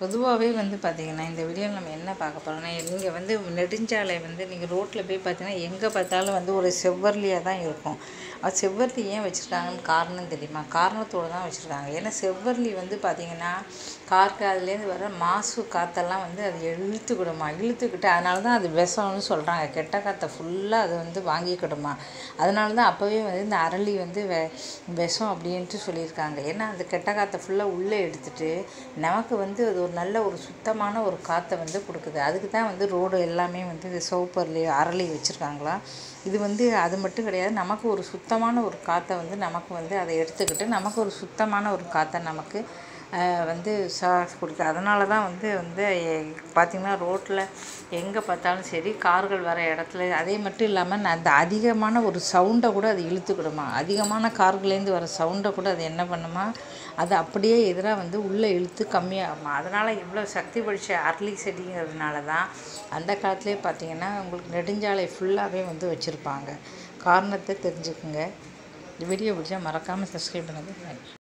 பொதுவாகவே வந்து பார்த்திங்கன்னா இந்த வீடியோவில் நம்ம என்ன பார்க்க போகிறோம்னா நீங்கள் வந்து நெடுஞ்சாலை வந்து நீங்கள் ரோட்டில் போய் பார்த்தீங்கன்னா எங்கே பார்த்தாலும் வந்து ஒரு செவ்வர்லியாக தான் இருக்கும். அது செவ்வர்லி ஏன் வச்சுருக்காங்கன்னு காரணம் தெரியுமா? காரணத்தோடு தான் வச்சுருக்காங்க. ஏன்னா செவ்வர்லி வந்து பார்த்திங்கன்னா கார்க்கு அதுலேருந்து வர மாசு காற்றெல்லாம் வந்து அது இழுத்துக்கிடுமா? இழுத்துக்கிட்டு அதனால தான் அது விஷம்னு சொல்கிறாங்க கெட்ட காற்றை ஃபுல்லாக அது வந்து வாங்கிக்கிடுமா? அதனால தான் அப்போவே வந்து இந்த அரளி வந்து வெ விஷம் அப்படின்ட்டு சொல்லியிருக்காங்க. ஏன்னா அந்த கெட்ட காற்றை ஃபுல்லாக உள்ளே எடுத்துகிட்டு நமக்கு வந்து அது ஒரு நல்ல ஒரு சுத்தமான ஒரு காற்றை வந்து கொடுக்குது. அதுக்கு தான் வந்து ரோடு எல்லாமே வந்து இந்த சோப்பர்லி அரளி வச்சுருக்காங்களாம் இது வந்து அது மட்டும் கிடையாது. நமக்கு ஒரு சுத்தமான ஒரு காற்றை வந்து நமக்கு வந்து அதை எடுத்துக்கிட்டு நமக்கு ஒரு சுத்தமான ஒரு காற்றை நமக்கு வந்து சாஸ் கொடுத்து அதனால தான் வந்து வந்து பார்த்திங்கன்னா ரோட்டில் எங்கே பார்த்தாலும் சரி கார்கள் வர இடத்துல அதே மட்டும் இல்லாமல் அந்த அதிகமான ஒரு சவுண்டை கூட அது இழுத்துக்கிடுமா? அதிகமான கார்கள்லேருந்து வர சவுண்டை கூட அது என்ன பண்ணுமா? அது அப்படியே எதிராக வந்து உள்ளே இழுத்து கம்மியாகுமா? அதனால் இவ்வளோ சக்தி படித்த அரளி செடிங்கிறதுனால தான் அந்த காலத்துலேயே பார்த்தீங்கன்னா உங்களுக்கு நெடுஞ்சாலை ஃபுல்லாகவே வந்து வச்சுருப்பாங்க. காரணத்தை தெரிஞ்சுக்குங்க. இந்த வீடியோ பிடிச்சா மறக்காமல் சப்ஸ்கிரைப் பண்ணுங்கள்